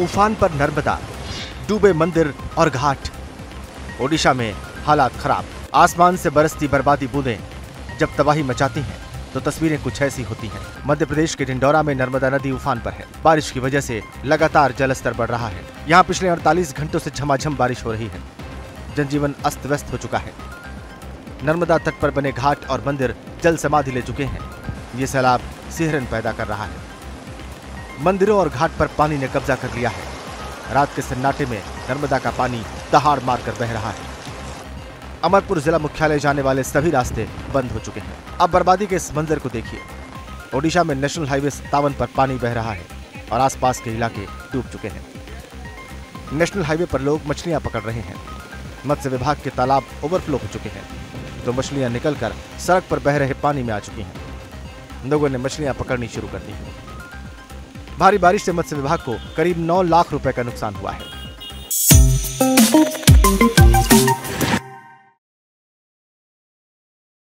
उफान पर नर्मदा, डूबे मंदिर और घाट। ओडिशा में हालात खराब। आसमान से बरसती बर्बादी बूंदें जब तबाही मचाती हैं तो तस्वीरें कुछ ऐसी होती हैं। मध्य प्रदेश के डिंडोरा में नर्मदा नदी उफान पर है। बारिश की वजह से लगातार जलस्तर बढ़ रहा है। यहाँ पिछले 48 घंटों से झमाझम बारिश हो रही है। जनजीवन अस्त व्यस्त हो चुका है। नर्मदा तट पर बने घाट और मंदिर जल समाधि ले चुके हैं। ये सैलाब सिहरन पैदा कर रहा है। मंदिरों और घाट पर पानी ने कब्जा कर लिया है। रात के सन्नाटे में नर्मदा का पानी दहाड़ मारकर बह रहा है। अमरपुर जिला मुख्यालय जाने वाले सभी रास्ते बंद हो चुके हैं। अब बर्बादी के इस मंजर को देखिए। ओडिशा में नेशनल हाईवे सत्तावन पर पानी बह रहा है और आसपास के इलाके डूब चुके हैं। नेशनल हाईवे पर लोग मछलियाँ पकड़ रहे हैं। मत्स्य विभाग के तालाब ओवरफ्लो हो चुके हैं तो मछलियाँ निकलकर सड़क पर बह रहे पानी में आ चुकी हैं। लोगों ने मछलियाँ पकड़नी शुरू कर दी भारी बारिश से मत्स्य विभाग को करीब 9 लाख रुपए का नुकसान हुआ है।